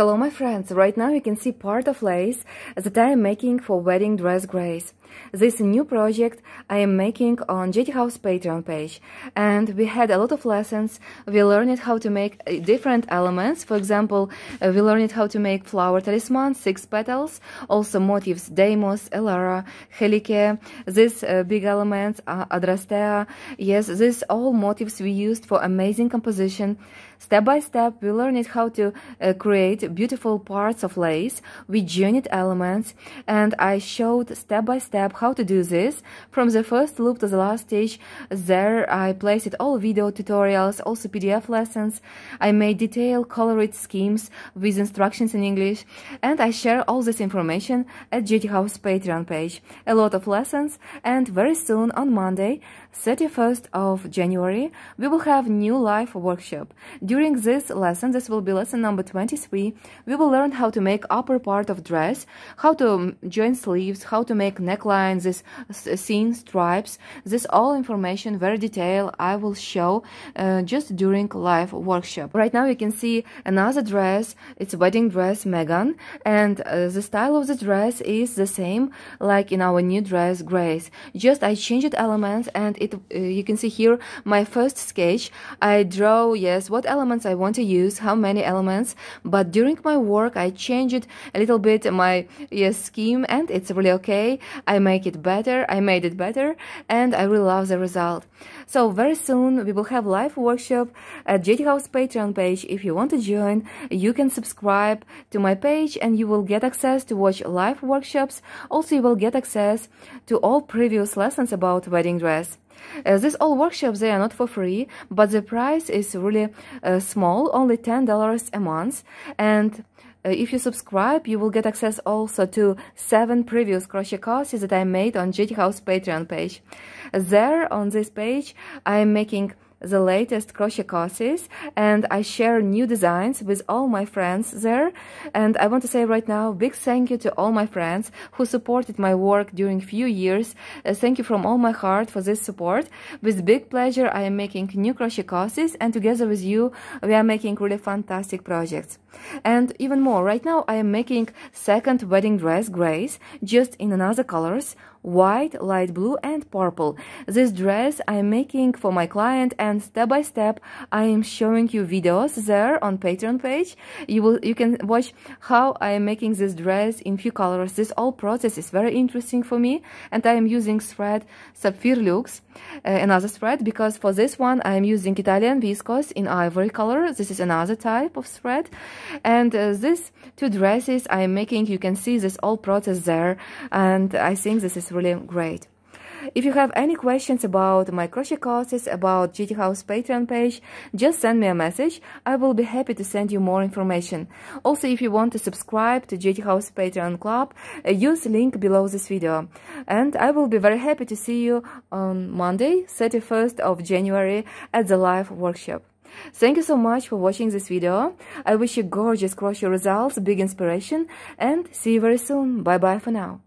Hello my friends, right now you can see part of lace that I am making for wedding dress grace. This new project I am making on JT House Patreon page and we had a lot of lessons. We learned how to make uh, different elements. For example, uh, we learned how to make flower talisman, six petals, also motifs Deimos, Elara, Helike, these uh, big elements, uh, Adrastea. Yes, these all motifs we used for amazing composition. Step by step, we learned how to uh, create beautiful parts of lace with joined elements, and I showed step by step how to do this. From the first loop to the last stage, there I placed all video tutorials, also PDF lessons. I made detailed colored schemes with instructions in English, and I share all this information at JT House Patreon page. A lot of lessons, and very soon on Monday, 31st of January, we will have new live workshop. During this lesson, this will be lesson number 23, we will learn how to make upper part of dress, how to join sleeves, how to make necklines, this seam stripes. This all information, very detailed, I will show uh, just during live workshop. Right now you can see another dress, it's wedding dress Megan, and uh, the style of the dress is the same like in our new dress Grace. Just I changed elements and it uh, you can see here my first sketch. I draw, yes, what elements elements I want to use, how many elements, but during my work I changed a little bit my yes, scheme and it's really okay. I make it better, I made it better and I really love the result. So very soon we will have live workshop at JT House Patreon page. If you want to join, you can subscribe to my page and you will get access to watch live workshops. Also you will get access to all previous lessons about wedding dress. Uh, these all workshops, they are not for free, but the price is really uh, small, only $10 a month. And uh, if you subscribe, you will get access also to seven previous crochet courses that I made on JT House Patreon page. There, on this page, I am making the latest crochet courses and I share new designs with all my friends there. And I want to say right now, big thank you to all my friends who supported my work during few years. Uh, thank you from all my heart for this support. With big pleasure, I am making new crochet courses and together with you, we are making really fantastic projects. And even more, right now I am making second wedding dress grace, just in another colors, white, light blue and purple. This dress I am making for my client and step by step I am showing you videos there on Patreon page. You will you can watch how I am making this dress in few colors. This whole process is very interesting for me and I am using thread Sapphire Luxe, uh, another thread because for this one I am using Italian viscose in ivory color. This is another type of thread and uh, these two dresses I am making you can see this whole process there and I think this is really great. If you have any questions about my crochet courses, about JT House Patreon page, just send me a message. I will be happy to send you more information. Also, if you want to subscribe to JT House Patreon Club, uh, use link below this video. And I will be very happy to see you on Monday, 31st of January at the live workshop. Thank you so much for watching this video. I wish you gorgeous crochet results, big inspiration, and see you very soon. Bye bye for now.